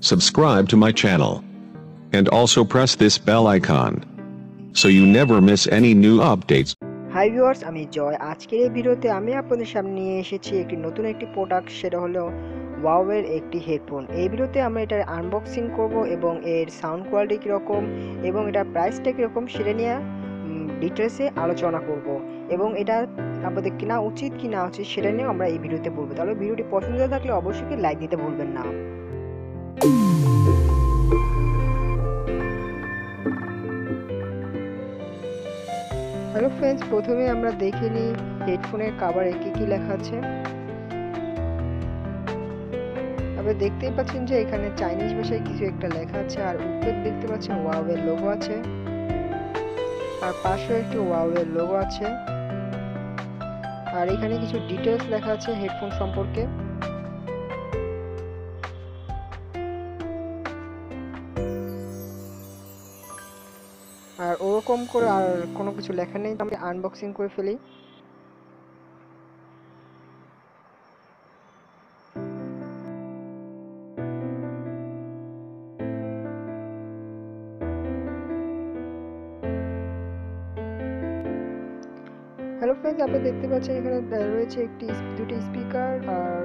subscribe to my channel, and also press this bell icon. So you never miss any new updates. Hi viewers আমি জয়। আজকের এই ভিডিওতে আমি আপনাদের সামনে নিয়ে এসেছি একটি নতুন একটি প্রোডাক্ট সেটা হলো ওয়াওয়ের একটি হেডফোন এই ভিডিওতে আমরা এটার আনবক্সিং করব এবং এর সাউন্ড কোয়ালিটি কীরকম এবং এটার প্রাইসটা কীরকম সেটা নিয়ে ডিটেলসে আলোচনা করব। এবং এটা আপনাদের কেনা উচিত কি না উচিত সেটা নিয়ে আমরা এই ভিডিওতে বলব। তাহলে ভিডিওটি পছন্দ থাকলে অবশ্যই লাইক দিতে ভুলবেন না। হ্যালো ফ্রেন্ডস প্রথমে আমরা দেখে নিই হেডফোনের কাভারে কি কি লেখা আছে। আপনি দেখতেই পাচ্ছেন যে এখানে চাইনিজ ভাষায় কিছু একটা লেখা আছে আর উপরে দেখতে পাচ্ছেন ওয়াওয়ের লোগো আছে। আর পাশেও একটি ওয়াওয়ের লোগো আছে। আর এখানে কিছু ডিটেলস লেখা আছে হেডফোন সম্পর্কে। আর ওরকম করে আর কোনো কিছু লেখা নেই আমি আনবক্সিং করে ফেলি। হ্যালো ফ্রেন্ডস আপনি দেখতে পাচ্ছেন এখানে রয়েছে একটি দুটি স্পিকার আর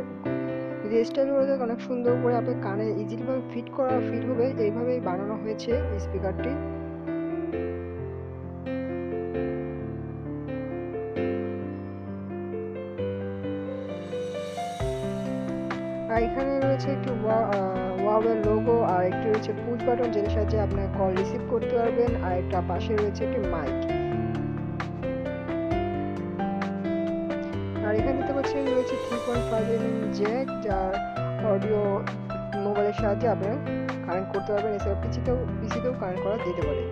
যদি স্টাইল করে অনেক সুন্দর করে। আপনি কানে ইজিলিভাবে ফিট করা ফিট হবে এইভাবেই বানানো হয়েছে স্পিকারটি আর এখানে রয়েছে একটি ওয়াওয়ের লোগো আর একটি রয়েছে পুশ বাটন যেটার সাহায্যে আপনার কল রিসিভ করতে পারবেন, আর একটা পাশে রয়েছে একটি মাইক আর এখানে দেখতে পাচ্ছেন রয়েছে three point five M jack যার অডিও মোবাইলের সাহায্যে আপনারা কানেক্ট করতে পারবেন এছাড়া পিসিতেও পিসিতেও কানেক্ট করা যেতে পারে।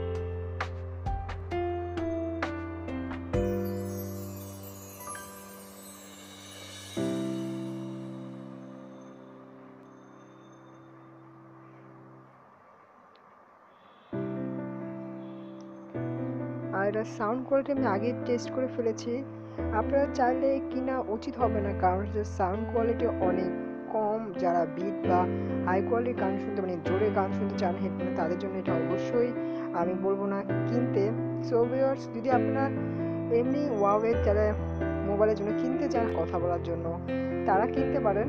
এটা সাউন্ড কোয়ালিটি আমি আগে টেস্ট করে ফেলেছি। আপনারা চাইলে কিনা উচিত হবে না, কারণ সাউন্ড কোয়ালিটি অনেক কম। যারা বিট বা হাই কোয়ালিটির গান শুনতে মানে জোরে গান শুনতে চান হেডফোনে তাদের জন্য এটা অবশ্যই আমি বলব না কিনতে। সো ভিউয়ার্স যদি আপনারা এমনি ওয়াওয়ের যারা মোবাইলের জন্য কিনতে চান কথা বলার জন্য, তারা কিনতে পারেন।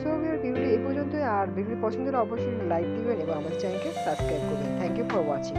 সো ভিউয়ার ভিডিওটি এই পর্যন্তই। আর ভিডিওটি পছন্দ হলে অবশ্যই লাইক দিবেন এবং আমাদের চ্যানেলকে সাবস্ক্রাইব করবেন। Thank you for watching